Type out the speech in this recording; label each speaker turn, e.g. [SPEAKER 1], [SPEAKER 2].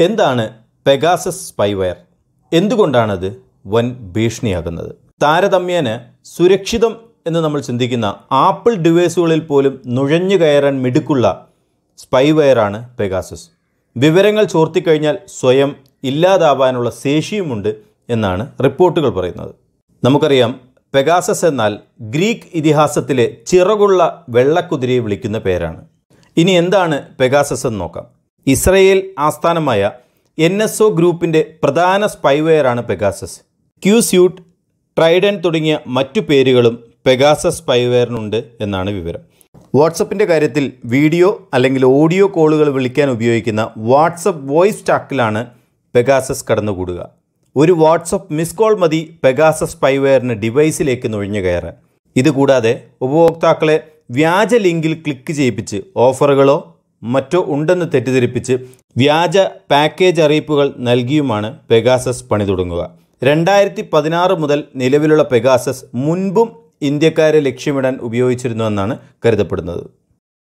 [SPEAKER 1] എന്താണ് Pegasus spyware? എന്തുകൊണ്ടാണത് വൻ ഭീഷണിയാകുന്നത്? താരതമ്യേന സുരക്ഷിതം എന്ന് നമ്മൾ ചിന്തിക്കുന്ന ആപ്പിൾ ഡിവൈസുകളിൽ പോലും നുഴഞ്ഞു കയറാൻ മിടുക്കുള്ള സ്പൈവെയറാണ് പെഗാസസ്. വിവരങ്ങൾ ചോർത്തിക്കഴിഞ്ഞാൽ സ്വയം ഇല്ലാതാവാനുള്ള ശേഷിയുമുണ്ട് എന്നാണ് റിപ്പോർട്ടുകൾ പറയുന്നത്. നമുക്കറിയാം പെഗാസസ് എന്നാൽ ഗ്രീക്ക് ഇതിഹാസത്തിലെ ചിറകുള്ള വെള്ളക്കുതിരയെ വിളിക്കുന്ന പേരാണ്. ഇനി എന്താണ് പെഗാസസ് എന്ന് നോക്കാം. ഇസ്രയേൽ ആസ്ഥാനമായ എൻ എസ് ഒ ഗ്രൂപ്പിന്റെ പ്രധാന സ്പൈവെയറാണ് പെഗാസസ്. ക്യൂ സ്യൂട്ട് ട്രൈഡൻ തുടങ്ങിയ മറ്റു പേരുകളും പെഗാസസ് സ്പൈവെയറിനുണ്ട് എന്നാണ് വിവരം. വാട്സപ്പിന്റെ കാര്യത്തിൽ വീഡിയോ അല്ലെങ്കിൽ ഓഡിയോ കോളുകൾ വിളിക്കാൻ ഉപയോഗിക്കുന്ന വാട്സപ്പ് വോയിസ് ടാക്കിലാണ് പെഗാസസ് കടന്നുകൂടുക. ഒരു വാട്സപ്പ് മിസ് കോൾ മതി പെഗാസസ് സ്പൈവെയറിന് ഡിവൈസിലേക്ക് നുഴഞ്ഞു കയറാൻ. ഇതുകൂടാതെ ഉപഭോക്താക്കളെ വ്യാജ ലിങ്കിൽ ക്ലിക്ക് ചെയ്യിപ്പിച്ച് ഓഫറുകളോ മറ്റോ ഉണ്ടെന്ന് തെറ്റിദ്ധരിപ്പിച്ച് വ്യാജ പാക്കേജ് അറിയിപ്പുകൾ നൽകിയുമാണ് പെഗാസസ് പണി തുടങ്ങുക. രണ്ടായിരത്തി പതിനാറ് മുതൽ നിലവിലുള്ള പെഗാസസ് മുൻപും ഇന്ത്യക്കാരെ ലക്ഷ്യമിടാൻ ഉപയോഗിച്ചിരുന്നുവെന്നാണ് കരുതപ്പെടുന്നത്.